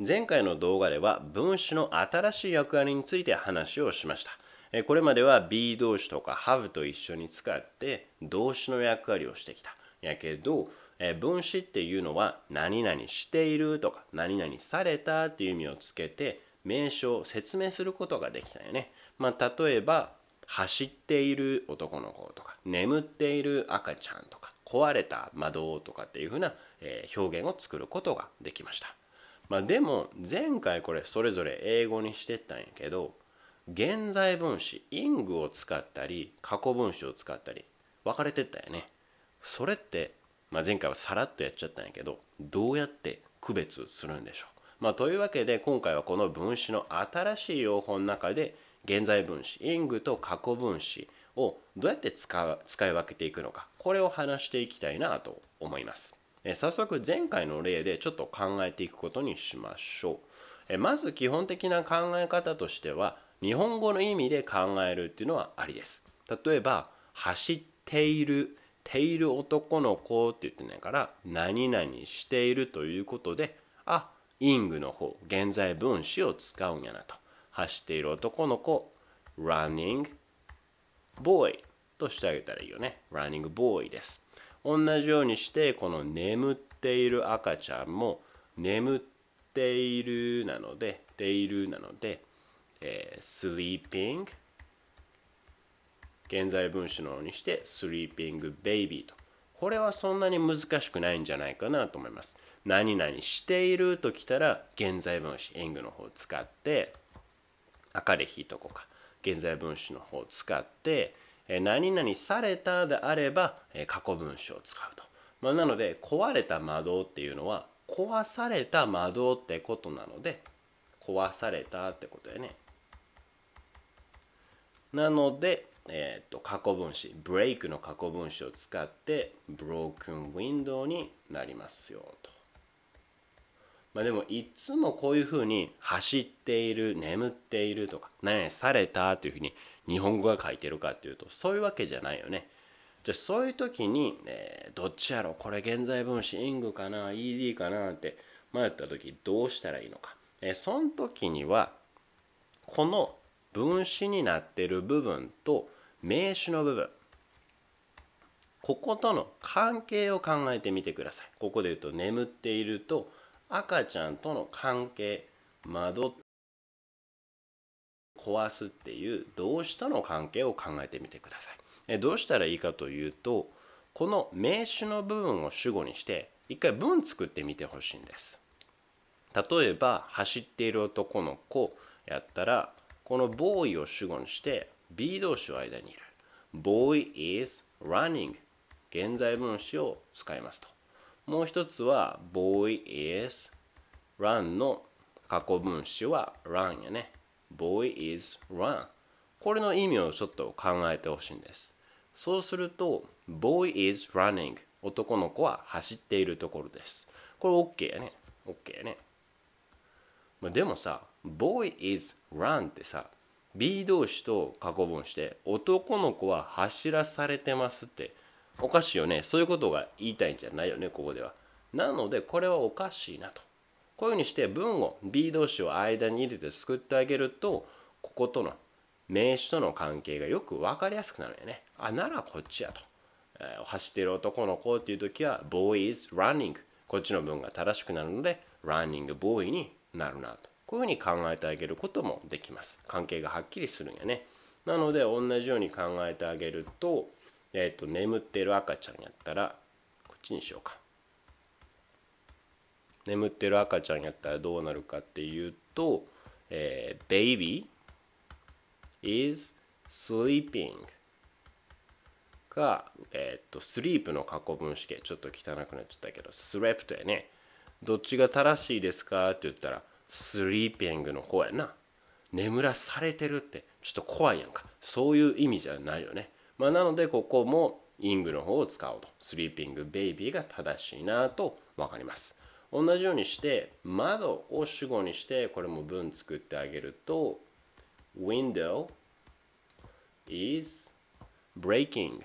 前回の動画では分詞の新しい役割について話をしました。これまでは be 動詞とか have と一緒に使って動詞の役割をしてきた。やけど、分詞っていうのは何々しているとか何々されたっていう意味をつけて名称を説明することができたよね。まあ、例えば走っている男の子とか眠っている赤ちゃんとか壊れた窓とかっていうふうな表現を作ることができました。まあ、でも前回これそれぞれ英語にしてったんやけど現在分詞イングを使ったり過去分詞を使ったり分かれてったよね。それって、まあ、前回はさらっとやっちゃったんやけどどうやって区別するんでしょう。まあ、というわけで今回はこの分詞の新しい用法の中で現在分詞イングと過去分詞をどうやって使使い分けていくのかこれを話していきたいなと思います。え早速前回の例でちょっと考えていくことにしましょう。えまず基本的な考え方としては日本語の意味で考えるっていうのはありです。例えば走っているている男の子って言ってないから何々しているということであイングの方現在分詞を使うんやなと。走っている男の子 running boy としてあげたらいいよね。running boy です。同じようにしてこの眠っている赤ちゃんも眠っているなのでているなので、えー、sleeping 現在分詞のようにして sleeping baby と。これはそんなに難しくないんじゃないかなと思います。何々しているときたら現在分詞 ing の方を使って赤で引いとこうか現在分詞の方を使って何々されたであれば過去分詞を使うと。まあ、なので壊れた窓っていうのは壊された窓ってことなので壊されたってことやね。なので、えー、と過去分詞 break の過去分詞を使って broken window になりますよと。まあ、でもいつもこういうふうに走っている眠っているとか何されたというふうに日本語が書いてるかっていうとそういうわけじゃないよね。じゃあそういう時に、えー、どっちやろこれ現在分詞イングかな ED かなって迷った時どうしたらいいのか。えー、その時にはこの分詞になってる部分と名詞の部分こことの関係を考えてみてください。ここで言うと眠っていると赤ちゃんとの関係窓壊すっていう動詞との関係を考えてみてくださいえ。どうしたらいいかというとこの名詞の部分を主語にして一回文作ってみてほしいんです。例えば走っている男の子やったらこのボーイを主語にして B 動詞を間に入れる。boy is running 現在分詞を使いますと。もう一つは boy is run の過去分詞は run やね。boy is run これの意味をちょっと考えてほしいんです。そうすると boy is running 男の子は走っているところです。これ OK やね。OK やね、まあ、でもさ boy is run ってさ B 動詞と過去分して男の子は走らされてますっておかしいよねそういうことが言いたいんじゃないよねここではなのでこれはおかしいなとこういうふうにして文を B 動詞を間に入れて作ってあげるとこことの名詞との関係がよく分かりやすくなるよね。あ、ならこっちやと。えー、走ってる男の子っていう時は boy is running こっちの文が正しくなるので running boy になるなと。こういうふうに考えてあげることもできます。関係がはっきりするんやね。なので同じように考えてあげると、えっ、ー、と眠ってる赤ちゃんやったらこっちにしようか。眠ってる赤ちゃんやったらどうなるかっていうと、えー、baby is sleeping が、えー、と sleep の過去分詞形。ちょっと汚くなっちゃったけど slept やね。どっちが正しいですかって言ったら sleeping の方やな。眠らされてるって。ちょっと怖いやんか。そういう意味じゃないよね。まあなのでここもイングの方を使おうと。sleeping baby が正しいなと分かります。同じようにして窓を主語にしてこれも文作ってあげると window is breaking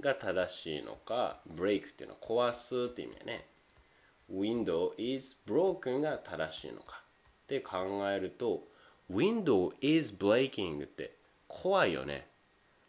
が正しいのか break っていうのは壊すって意味ね。window is broken が正しいのかって考えると window is breaking って怖いよね。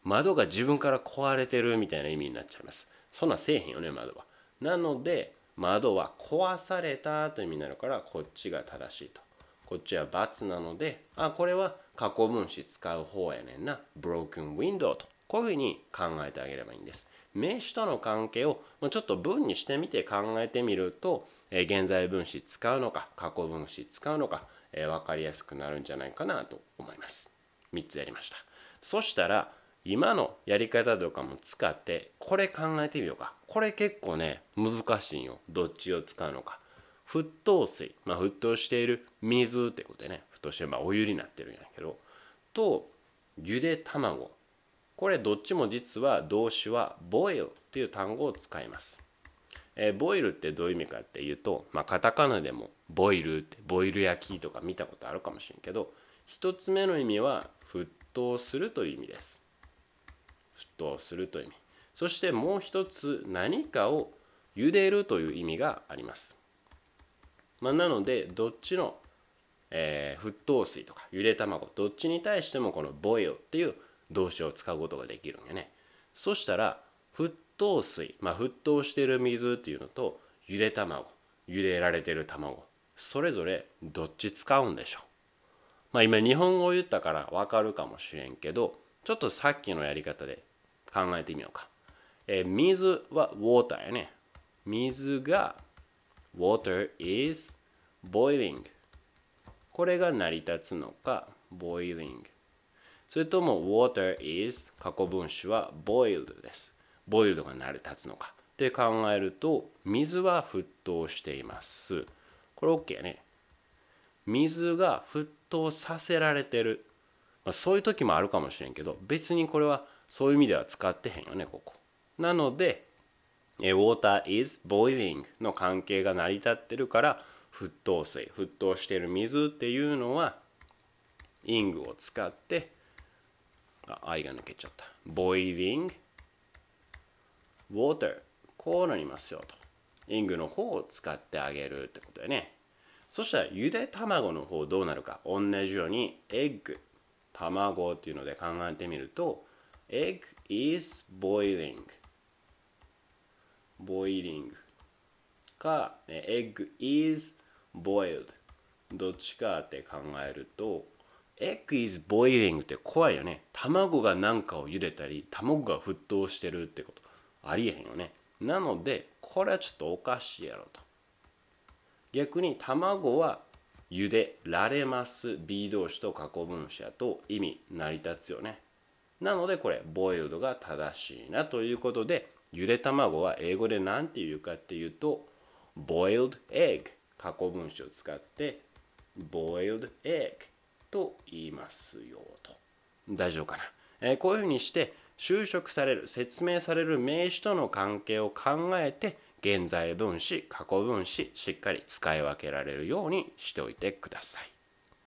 窓が自分から壊れてるみたいな意味になっちゃいます。そんなせえへんよね窓は。なので窓は壊されたという意味になるからこっちが正しいと。こっちは×なのであこれは過去分詞使う方やねんな。broken window と。こういうふうに考えてあげればいいんです。名詞との関係をちょっと文にしてみて考えてみるとえ現在分詞使うのか過去分詞使うのかえ分かりやすくなるんじゃないかなと思います。3つやりました。そしたら今のやり方とかも使ってこれ考えてみようか。これ結構ね難しいよ。どっちを使うのか。沸騰水。まあ沸騰している水ってことでね。沸騰してればお湯になってるんやけど。とゆで卵。これどっちも実は動詞は boil っていう単語を使います。えー、ボイルってどういう意味かっていうと、まあ、カタカナでもボイルってボイル焼きとか見たことあるかもしれんけど一つ目の意味は沸騰するという意味です。沸騰するという意味。そしてもう一つ何かを茹でるという意味があります、まあ、なのでどっちの、えー、沸騰水とかゆで卵どっちに対してもこのボイルっていう動詞を使うことができるんよね。そしたら沸騰水、まあ、沸騰してる水っていうのとゆで卵茹でられてる卵それぞれどっち使うんでしょう？まあ今日本語を言ったからわかるかもしれんけどちょっとさっきのやり方で考えてみようか、えー、水は water やね。水が water is boiling これが成り立つのか boiling それとも water is 過去分詞は boiled です。ボイルドが成り立つのか。って考えると水は沸騰しています。これ OK やね。水が沸騰させられてる、まあ、そういう時もあるかもしれんけど別にこれはそういう意味では使ってへんよねここなので water is boiling の関係が成り立ってるから沸騰水沸騰している水っていうのはイングを使ってあ、愛が抜けちゃった。boiling water こうなりますよと。イングの方を使ってあげるってことだよね。そしたらゆで卵の方どうなるか。同じように egg 卵っていうので考えてみると egg is boiling boiling か egg is boiled どっちかって考えると egg is boiling って怖いよね。卵が何かを茹でたり卵が沸騰してるってこと。ありえへんよね。なのでこれはちょっとおかしいやろと。逆に卵は茹でられます。B 動詞と過去分詞やと意味成り立つよね。なのでこれ boiled が正しいなということでゆで卵は英語で何て言うかっていうと boiled egg 過去分詞を使って boiled egg と言いますよと。大丈夫かな、えー、こういうふうにして就職される説明される名詞との関係を考えて現在分詞過去分詞しっかり使い分けられるようにしておいてください。